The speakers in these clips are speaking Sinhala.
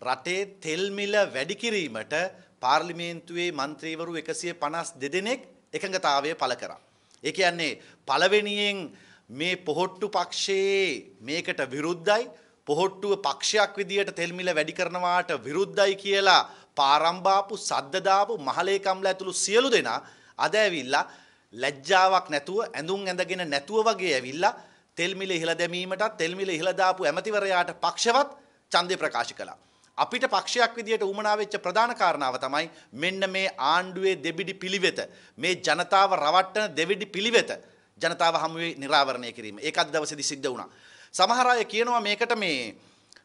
රටේ තෙල් මිල වැඩි කිරීමට පාර්ලිමේන්තුවේ මන්ත්‍රීවරු 152 දෙනෙක් එකඟතාවය පළ කරා. ඒ කියන්නේ පළවෙනියෙන් මේ පොහොට්ටු පක්ෂයේ මේකට විරුද්ධයි පොහොට්ටුව පක්ෂයක් විදියට තෙල් මිල වැඩි කරනවාට විරුද්ධයි කියලා පාරම්බාපු සද්ද දාපු මහලේකම්ලා ඇතුළු සියලු දෙනා අද ඇවිල්ලා ලැජ්ජාවක් නැතුව ඇඳුම් ඇඳගෙන නැතුව වගේ ඇවිල්ලා තෙල් මිල ඉහළ දැමීමටත් තෙල් මිල ඉහළ දාපු ඇමතිවරයාට පක්ෂවත් ඡන්දය ප්‍රකාශ කළා. අපිට පක්ෂයක් විදියට උමනා වෙච්ච ප්‍රධාන කාරණාව තමයි මෙන්න මේ ආණ්ඩුවේ දෙබිඩි පිළිවෙත මේ ජනතාව රවට්ටන දෙවිඩි පිළිවෙත ජනතාව හමුවේ නිරාවරණය කිරීම. ඒක අද දවසේදී සිද්ධ වුණා. සමහර අය කියනවා මේකට මේ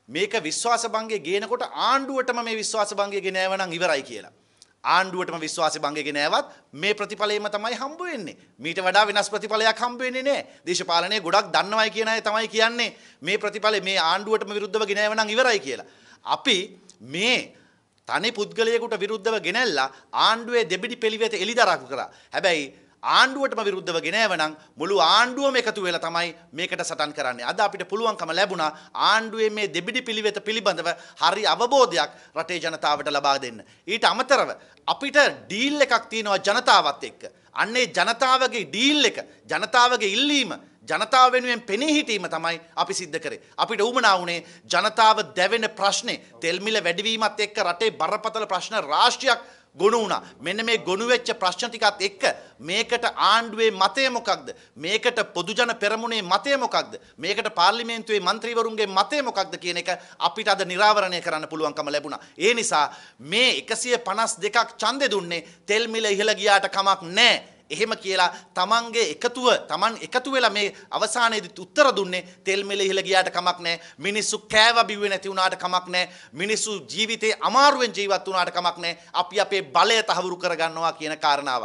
මේක විශ්වාස භංගය ගේනකොට ආණ්ඩුවටම මේ විශ්වාස භංගය ගෙනෑව නම් ඉවරයි කියලා. ආණ්ඩුවටම විශ්වාස භංගය ගෙනෑවත් මේ ප්‍රතිඵලයම තමයි හම්බ වෙන්නේ. මීට වඩා වෙනස් ප්‍රතිඵලයක් හම්බ වෙන්නේ නැහැ. දේශපාලනය ගොඩක් දන්නවයි කියන අය තමයි කියන්නේ මේ ප්‍රතිඵලය මේ ආණ්ඩුවටම විරුද්ධව ගෙනෑව නම් ඉවරයි කියලා. අපි මේ තනි පුද්ගලයෙකුට විරුද්ධව ගෙනැල්ලා ආණ්ඩුවේ දෙබිඩි පිළිවෙත එළිදරව් කරා. හැබැයි ආණ්ඩුවටම විරුද්ධව ගෙනෑවනම් මුළු ආණ්ඩුවම එකතු වෙලා තමයි මේකට සටන් කරන්නේ. අද අපිට පුළුවන්කම ලැබුණා ආණ්ඩුවේ මේ දෙබිඩි පිළිවෙත පිළිබඳව හරි අවබෝධයක් රටේ ජනතාවට ලබා දෙන්න. ඊට අමතරව අපිට ඩීල් එකක් තියෙනවා ජනතාවත් එක්ක. අන්නේ ජනතාවගේ ඩීල් එක ජනතාවගේ ඉල්ලීම ජනතාව වෙනුවෙන් පෙනී හිටීම තමයි අපි සිද්ධ කරේ. අපිට උමනා වුණේ ජනතාව දැවෙන ප්‍රශ්නේ තෙල් මිල වැඩිවීමත් එක්ක රටේ බරපතල ප්‍රශ්න රාශියක් ගොනු වුණා. මෙන්න මේ ගොනු වෙච්ච ප්‍රශ්න ටිකත් එක්ක මේකට ආණ්ඩුවේ මතය මොකක්ද? මේකට පොදුජන පෙරමුණේ මතය මොකක්ද? මේකට පාර්ලිමේන්තුවේ മന്ത്രിවරුන්ගේ මතය මොකක්ද කියන එක අපිට අද නිරාවරණය කරන්න පුළුවන්කම ලැබුණා. ඒ නිසා මේ 152ක් ඡන්දේ දුන්නේ තෙල් මිල ඉහළ ගියාට කමක් නැහැ. එහෙම කියලා තමන්ගේ එකතුව තමන් එකතු වෙලා මේ අවසානයේදී උත්තර දුන්නේ තෙල් මිල ඉහළ ගියාට කමක් නැහැ මිනිස්සු කෑව බිව්වේ නැති වුණාට කමක් නැහැ මිනිස්සු ජීවිතේ අමාරුවෙන් ජීවත් වුණාට කමක් නැහැ අපි අපේ බලය තහවුරු කරගන්නවා කියන කාරණාව.